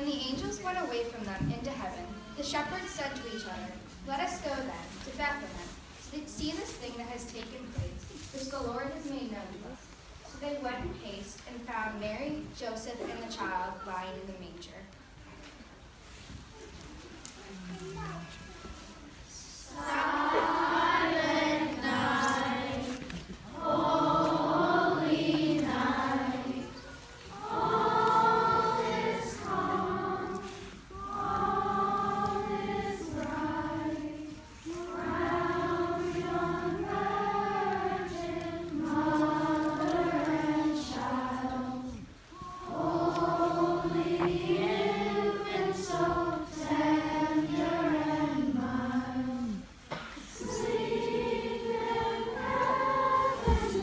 angels went away from them into heaven, the shepherds said to each other, Let us go then to Bethlehem, to see this thing that has taken place, which the Lord has made known to us. So they went in haste and found Mary, Joseph, and the child lying in the manger. You.